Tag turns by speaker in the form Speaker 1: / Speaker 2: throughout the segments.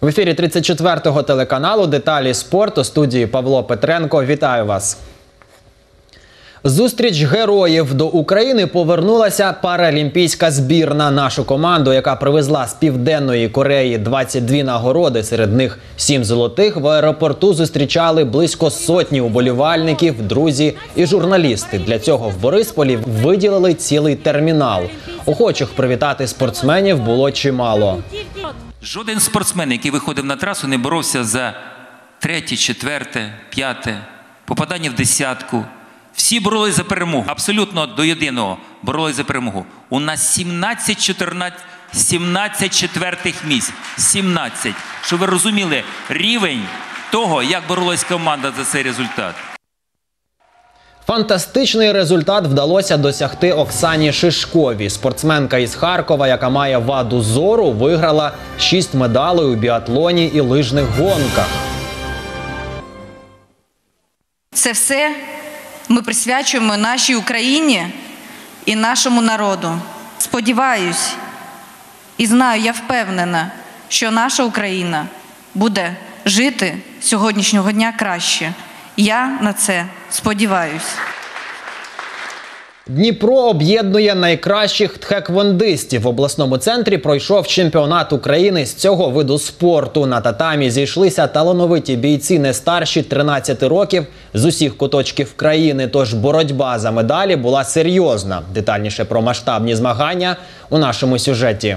Speaker 1: В ефірі 34-го телеканалу Деталі спорту студії Павло Петренко. Вітаю вас. Зустріч героїв до України повернулася паралімпійська збірна. Нашу команду, яка привезла з південної Кореї 22 нагороди, серед них 7 золотих. В аеропорту зустрічали близько сотні уболівальників, друзі і журналісти. Для цього в Борисполі виділили цілий термінал. Охочих привітати спортсменів було чимало.
Speaker 2: Жоден спортсмен, який виходив на трасу, не боровся за третє, четверте, п'яте, попадання в десятку. Всі боролись за перемогу. Абсолютно до єдиного боролись за перемогу. У нас 17 14 17 четвертих місць. 17. Щоб ви розуміли рівень того, як боролась команда за цей результат.
Speaker 1: Фантастичний результат вдалося досягти Оксані Шишковій. Спортсменка із Харкова, яка має ваду зору, виграла 6 медалей у біатлоні і лижних гонках.
Speaker 3: Це все ми присвячуємо нашій Україні і нашому народу. Сподіваюсь і знаю, я впевнена, що наша Україна буде жити сьогоднішнього дня краще. Я на це сподіваюсь.
Speaker 1: Дніпро об'єднує найкращих тхеквондистів. В обласному центрі пройшов чемпіонат України з цього виду спорту. На татамі зійшлися талановиті бійці не старші 13 років з усіх куточків країни. Тож боротьба за медалі була серйозна. Детальніше про масштабні змагання у нашому сюжеті.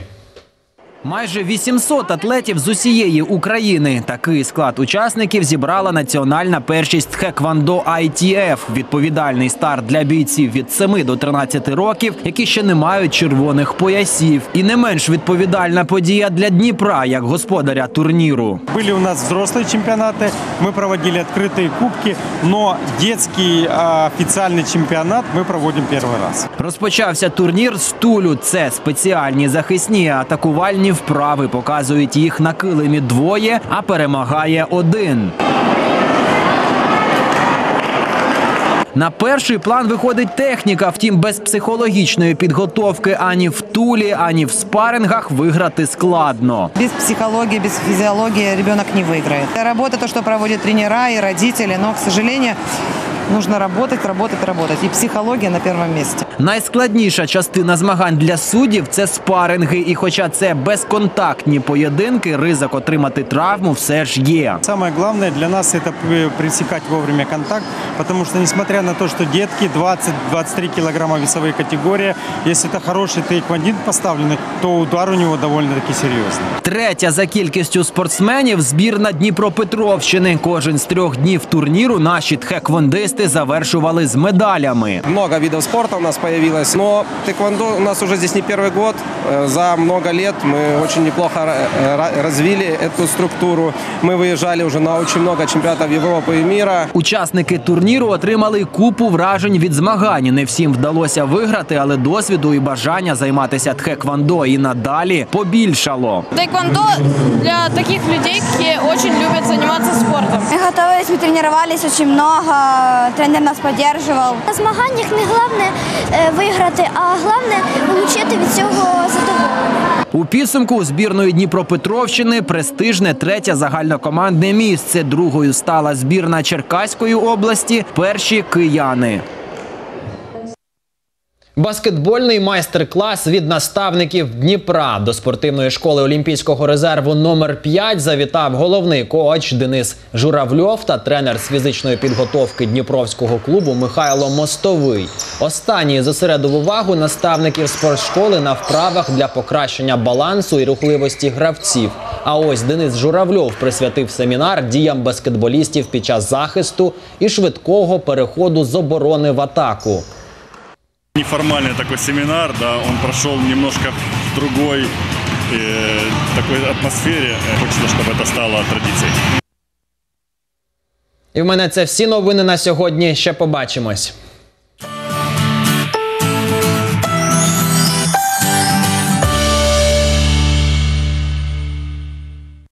Speaker 4: Майже 800 атлетів з усієї України. Такий склад учасників зібрала національна першість Тхеквондо ITF. Відповідальний старт для бійців від 7 до 13 років, які ще не мають червоних поясів. І не менш відповідальна подія для Дніпра як господаря турніру.
Speaker 5: Были у нас взрослые чемпионаты, мы проводили открытые кубки, но детский а, официальный чемпионат мы проводим первый раз.
Speaker 4: Розпочався турнір з тулю. Це спеціальні захисні атакувальні вправи. Показують їх на килимі двоє, а перемагає один. На перший план виходить техніка, втім, без психологічної підготовки ані в тулі, ані в спарингах виграти складно.
Speaker 6: Без психологии, без физиологии ребенок не выиграет. Это работа, то, что проводят тренера и родители, но, к сожалению, нужно работать, работать, работать. И психология на первом месте.
Speaker 4: Найскладніша частина змагань для суддів – це спаринги. І хоча це безконтактні поєдинки, ризик отримати травму все ж є.
Speaker 5: Самое главное для нас это п- пресекать вовремя контакт, потому что несмотря на то, что детки 20-23 килограмма весовые категории, если это хороший тейквондит поставленный, то удар у него довольно-таки серьезный.
Speaker 4: Третя за кількістю спортсменів збірна Дніпропетровщини. Кожен з трьох днів турніру наші тхеквондисти завершували з медалями.
Speaker 7: Много видов спорта у нас появилось, но тэквондо у нас уже здесь не первый год. Э, За много лет мы очень неплохо э, ра- развили эту структуру. Мы выезжали уже на очень много чемпионатов Европы и мира.
Speaker 4: Учасники турніру отримали купу вражень від змагань. Не всім вдалося виграти, але досвіду і бажання займатися тхеквондо і надалі побільшало.
Speaker 8: Тайквондо для таких людей, которые очень любят заниматься спортом.
Speaker 9: Мы готовились, мы тренировались очень много, тренер нас підтримував.
Speaker 10: На змаганнях не головне е, виграти, а головне отримати від цього задоволення.
Speaker 4: У підсумку у збірної Дніпропетровщини престижне третє загальнокомандне місце. Другою стала збірна Черкаської області. Перші кияни.
Speaker 1: Баскетбольний майстер-клас від наставників Дніпра до спортивної школи Олімпійського резерву номер 5 завітав головний коуч Денис Журавльов та тренер з фізичної підготовки Дніпровського клубу Михайло Мостовий. Останній зосередив увагу наставників спортшколи на вправах для покращення балансу і рухливості гравців. А ось Денис Журавльов присвятив семінар діям баскетболістів під час захисту і швидкого переходу з оборони в атаку.
Speaker 11: Неформальный такой семинар, да, он прошел немножко в другой э, такой атмосфере. Хочется, чтобы это стало традицией.
Speaker 1: І в мене це всі новини на сьогодні. Ще побачимось.